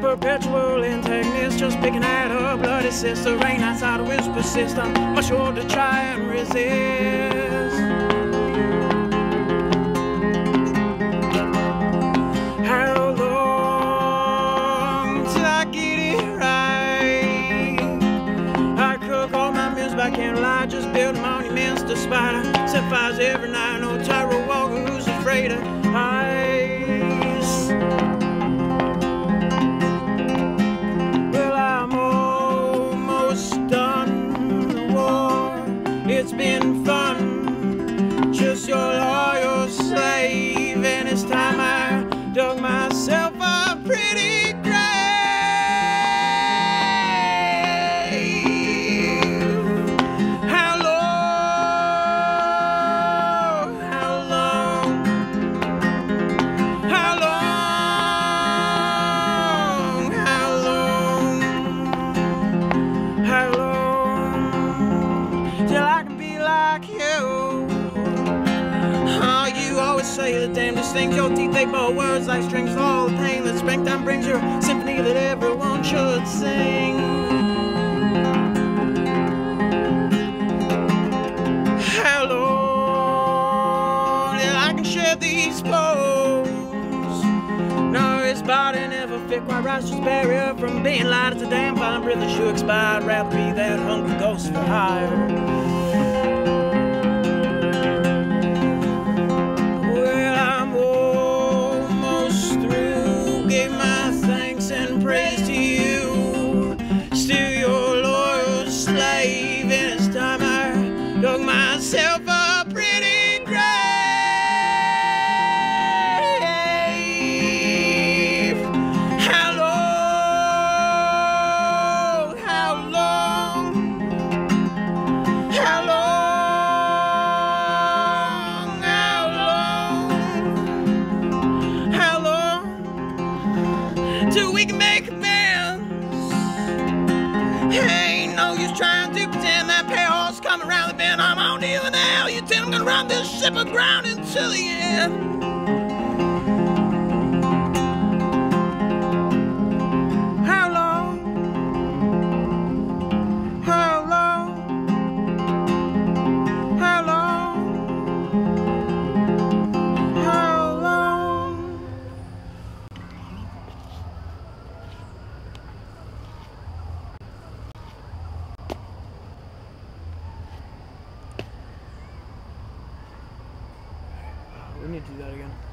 perpetual antagonist, just picking at her bloody sister. Rain outside, winds persist. I'm sure to try and resist. How long till I get it right? I cook all my meals by candlelight, just build monuments to spider. Set fires every night, no tyro walker who's afraid of your loyal slave, and it's time I dug myself a pretty grave. How long? How long? How long? How long? How long till I can be like you? Say the damnedest things. Your teeth they bow words like strings. All the pain that springtime brings your symphony that everyone should sing. Long till I can shed these clothes? No, his body never fit quite right. Just barrier from being light as a damn fine breath that should expire. Rather be that hungry ghost for hire. We can make amends. Ain't no use trying to pretend that payoff's coming around the bend. I'm on and now. You tell I'm gonna run this ship aground until the end. Need to do that again.